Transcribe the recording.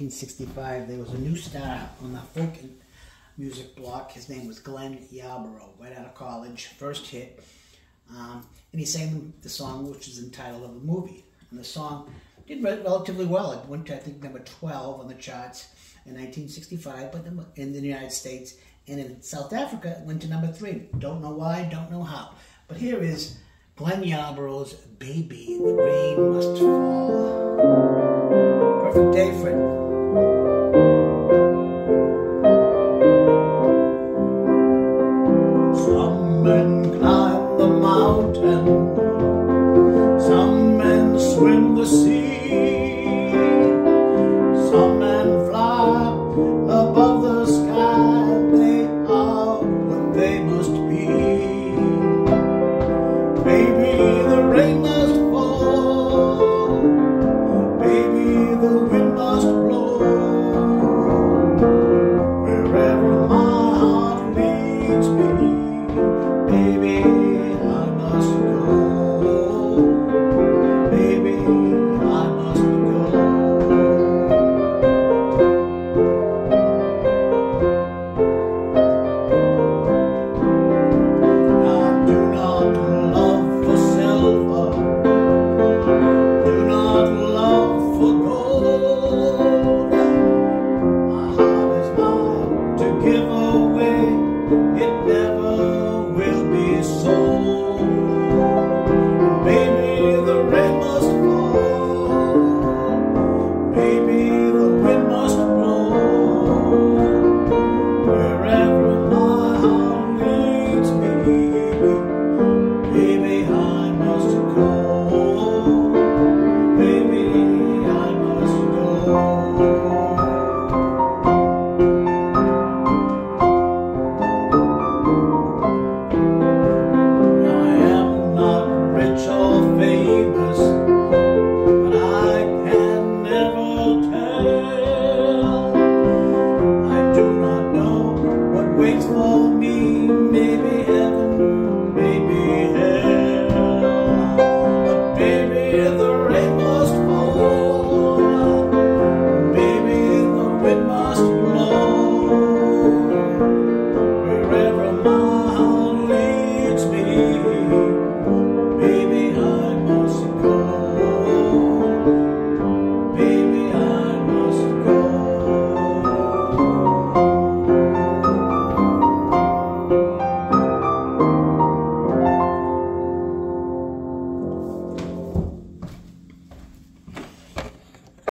1965, there was a new star on the folk music block. His name was Glenn Yarbrough, right out of college, first hit. Um, and he sang the song, which is entitled of the movie. And the song did relatively well. It went to, I think, number 12 on the charts in 1965, but in the United States and in South Africa, it went to number three. Don't know why, don't know how. But here is Glenn Yarbrough's Baby, the Rain Must Fall. swim the sea. Some men fly above the sky, they are what they must be. never